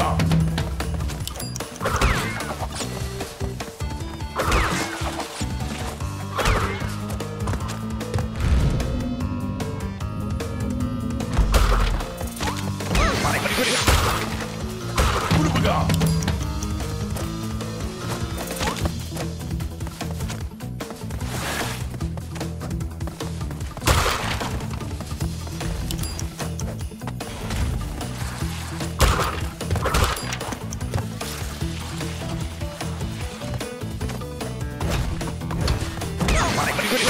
Stop. Stop. くり。